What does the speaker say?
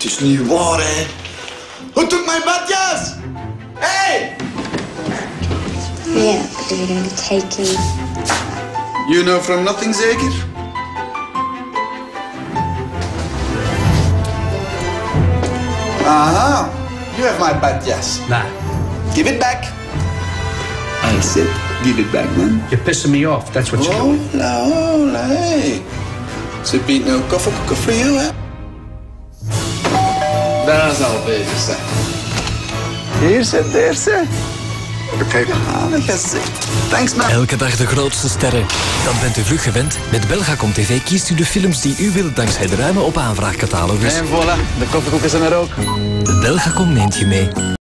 Het is niet waar, hè. Who took my badjas? Hey! Yeah, but we're going to be taking. You know from nothing, zeker? Aha. Uh-huh. You have my badjas. Nah, Give it back. I said, give it back, man. you're pissing me off. That's what you're doing. la, oh, la, hey. Ze biedt nou koffiekoeken voor jou, hè? Daar zal bezig zijn. Hier zit de eerste. Oké. Gezicht. Thanks, man. Elke dag de grootste sterren. Dat bent u vlug gewend. Met Belgacom TV kiest u de films die u wilt dankzij de ruime op aanvraagcatalogus. En voilà, de koffiekoeken zijn er ook. Belgacom neemt je mee.